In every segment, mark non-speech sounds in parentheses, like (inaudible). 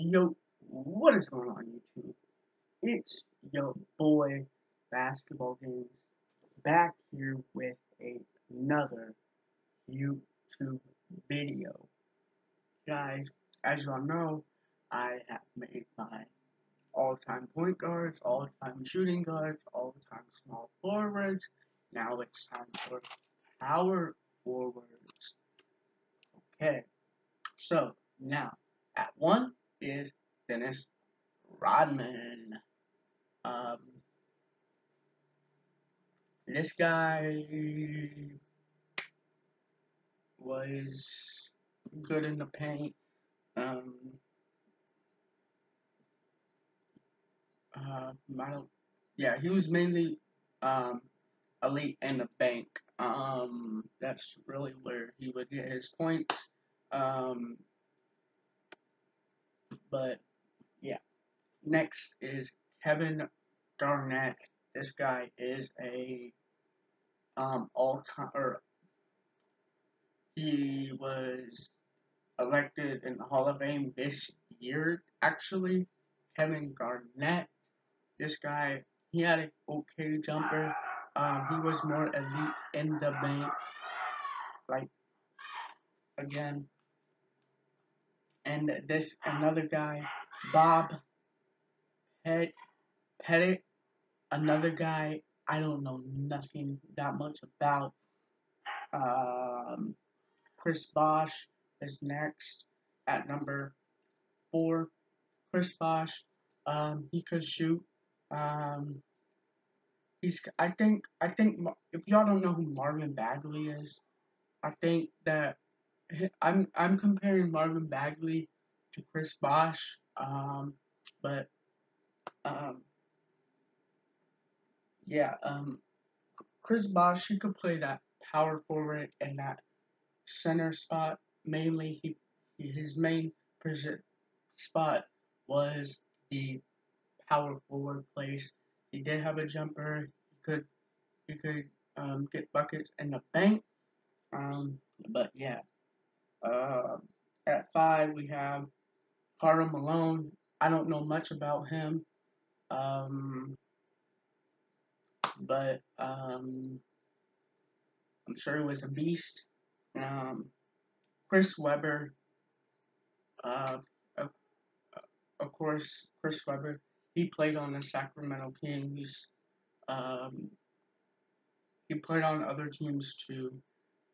Yo, what is going on YouTube? It's your boy Basketball Games back here with another YouTube video. Guys, as y'all know, I have made my all-time point guards, all-time shooting guards, all-time small forwards. Now it's time for power forwards. Okay, so now at one is Dennis Rodman. Um, this guy was good in the paint. Um, uh, I don't. Yeah, he was mainly um, elite in the bank. Um, that's really where he would get his points. Um, but yeah. Next is Kevin Garnett. This guy is a um all time or he was elected in the Hall of Fame this year actually. Kevin Garnett. This guy he had an okay jumper. Um, he was more elite in the bank. Like again, and this another guy, Bob Pet Pettit, another guy I don't know nothing that much about. Um, Chris Bosh is next at number four. Chris Bosh, um, he could shoot. Um, he's I think I think if y'all don't know who Marvin Bagley is, I think that (laughs) I'm I'm comparing Marvin Bagley to Chris Bosh, um, but um, yeah, um, Chris Bosh he could play that power forward and that center spot. Mainly, he his main position spot was the power forward place. He did have a jumper. He could he could um, get buckets in the bank. Um, but yeah. Uh, at five, we have Karl Malone. I don't know much about him, um, but um, I'm sure he was a beast. Um, Chris Webber, uh, of, of, course, Chris Webber. He played on the Sacramento Kings. Um, he played on other teams too.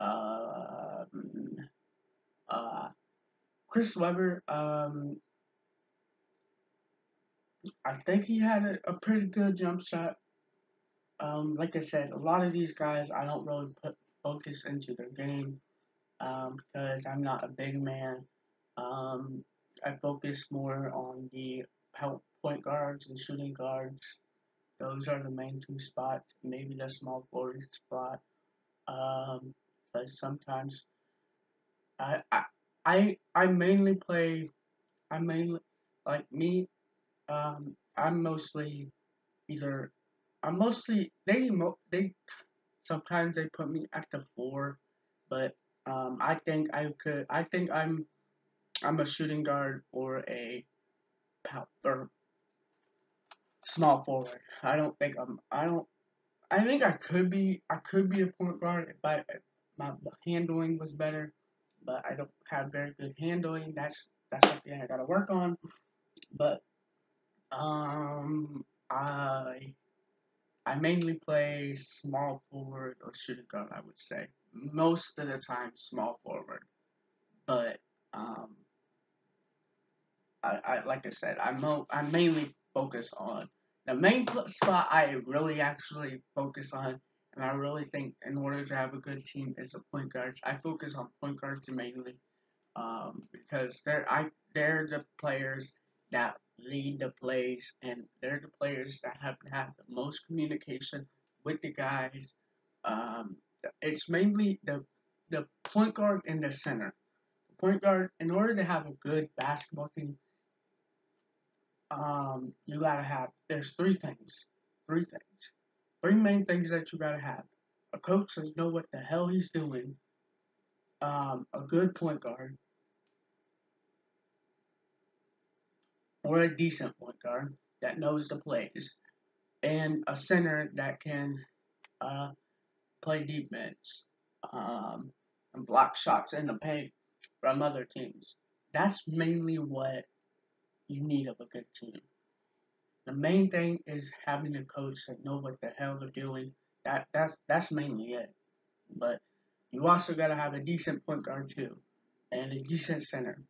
Um, uh, Chris Webber, um, I think he had a, a pretty good jump shot. Um, like I said, a lot of these guys I don't really put focus into their game um, because I'm not a big man. Um, I focus more on the help point guards and shooting guards. Those are the main two spots. Maybe the small forward spot. Um, because sometimes I, I I mainly play. I mainly like me. Um, I'm mostly either. I'm mostly they mo- they sometimes they put me at the four, but um, I think I could. I think I'm I'm a shooting guard or a or small forward. I don't think I'm. I don't. I think I could be. I could be a point guard if I if my handling was better but I don't have very good handling. That's that's something I gotta work on. But um, I I mainly play small forward or shooting guard. I would say most of the time small forward, but um, I, I like I said I mo I mainly focus on the main spot. I really actually focus on and I really think in order to have a good team is a point guard. I focus on point guards mainly um, because they're I they're the players that lead the plays and they're the players that have to have the most communication with the guys. Um, it's mainly the the point guard and the center. The point guard, in order to have a good basketball team, um, you gotta have. There's three things. Three things. Three main things that you gotta have. A coach that know what the hell he's doing. Um, a good point guard. or a decent point guard that knows the plays, and a center that can uh, play defense um, and block shots in the paint from other teams. That's mainly what you need of a good team. The main thing is having a coach that know what the hell they're doing. That that's that's mainly it. But you also gotta have a decent point guard too, and a decent center.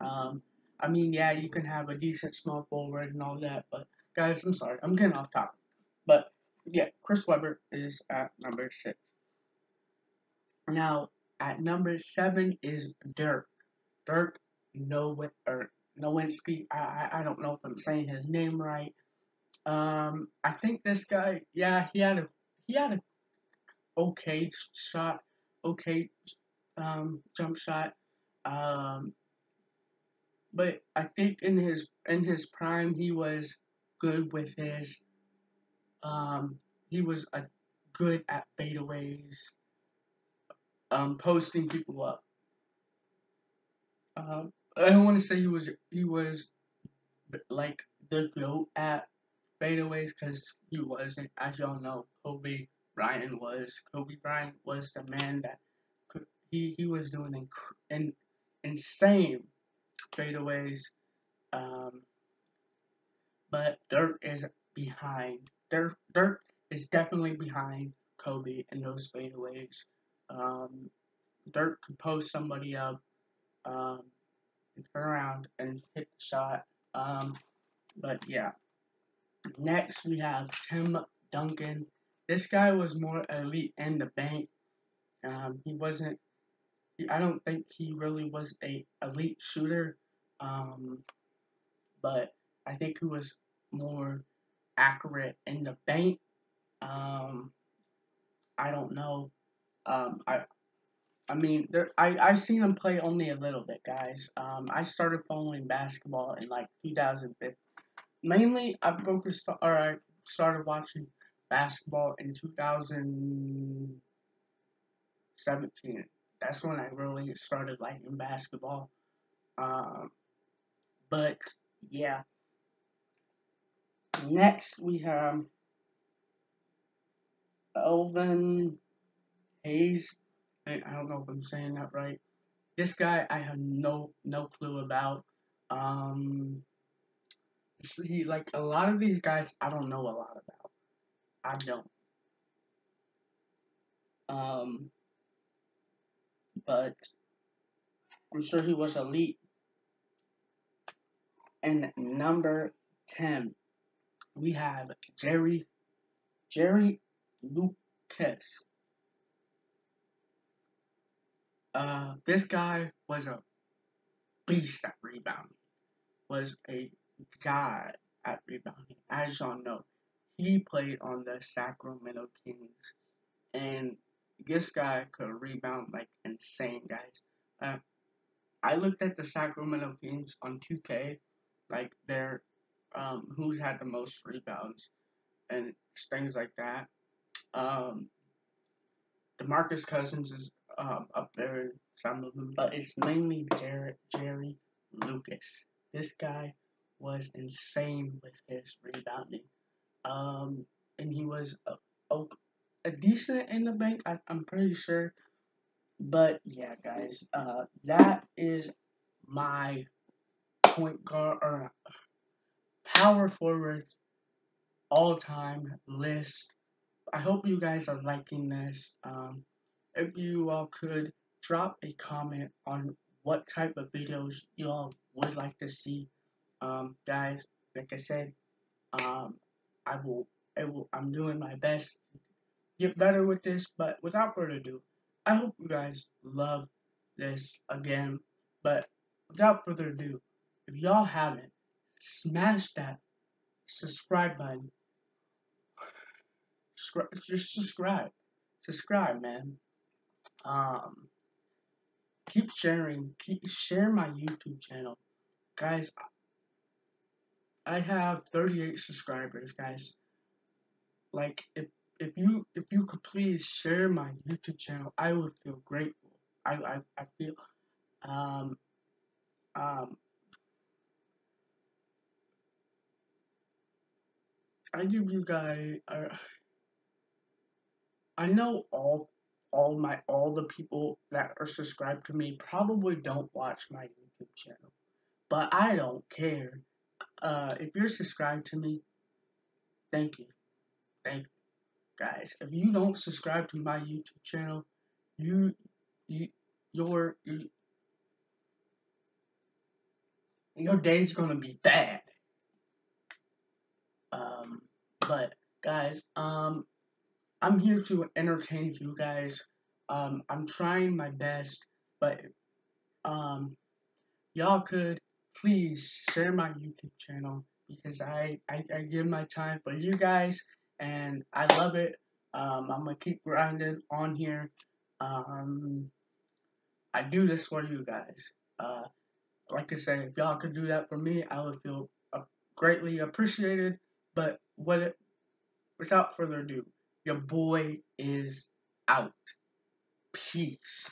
Um, I mean, yeah, you can have a decent small forward and all that, but guys, I'm sorry, I'm getting off topic. But yeah, Chris Webber is at number six. Now at number seven is Dirk. Dirk Nowitzki. Or Nowitzki. I, I I don't know if I'm saying his name right. Um, I think this guy, yeah, he had a he had a okay shot, okay um, jump shot. Um, but I think in his in his prime he was good with his um he was a good at fadeaways um posting people up um I don't want to say he was he was like the goat at fadeaways because he wasn't as y'all know Kobe Bryant was Kobe Bryant was the man that he he was doing inc- in, insane fadeaways. Um, but Dirk is behind. Dirk, Dirk is definitely behind Kobe in those fadeaways. Um, Dirk could post somebody up, um, turn around and hit the shot. Um, but yeah. Next we have Tim Duncan. This guy was more elite in the bank. Um, he wasn't. I don't think he really was a elite shooter. Um, but I think he was more accurate in the bank. Um, I don't know. Um, I, I mean, there, I I've seen him play only a little bit, guys. Um, I started following basketball in like 2015. Mainly, I focused or I started watching basketball in 2017. That's when I really started liking basketball. Um, but yeah. Next we have Elvin Hayes. I don't know if I'm saying that right. This guy I have no no clue about. Um see like a lot of these guys I don't know a lot about. I don't. Um but I'm sure he was elite and number 10, we have Jerry Jerry Lucas. Uh, this guy was a beast at rebounding. Was a god at rebounding. As y'all know, he played on the Sacramento Kings, and this guy could rebound like insane, guys. Uh, I looked at the Sacramento Kings on 2K, like their um, who's had the most rebounds and things like that. Um, Demarcus Cousins is um, up there, some of them, but it's mainly Jared, Jerry Lucas. This guy was insane with his rebounding, um, and he was a, a, a decent in the bank. I, I'm pretty sure, but yeah, guys, uh, that is my point guard or power forward all time list. I hope you guys are liking this. Um, if you all could drop a comment on what type of videos you all would like to see, um, guys. Like I said, um, I will, I will. I'm doing my best to get better with this. But without further ado, I hope you guys love this again. But without further ado, if y'all haven't, smash that subscribe button. Just subscribe. Subscribe, man. Um, keep sharing. Keep share my YouTube channel, guys. I have 38 subscribers, guys. Like if if you if you could please share my YouTube channel, I would feel grateful. I I, I feel um um I give you guys. Uh, I know all all my all the people that are subscribed to me probably don't watch my YouTube channel, but I don't care. Uh, if you're subscribed to me, thank you, thank you, guys. If you don't subscribe to my YouTube channel, you you your you, your day's gonna be bad. Um, but guys, um, I'm here to entertain you guys. Um, I'm trying my best, but um, y'all could please share my YouTube channel because I, I, I give my time for you guys and I love it. Um, I'm gonna keep grinding on here. Um, I do this for you guys. Uh, like I say, if y'all could do that for me, I would feel greatly appreciated. But what it, without further ado, your boy is out. Peace.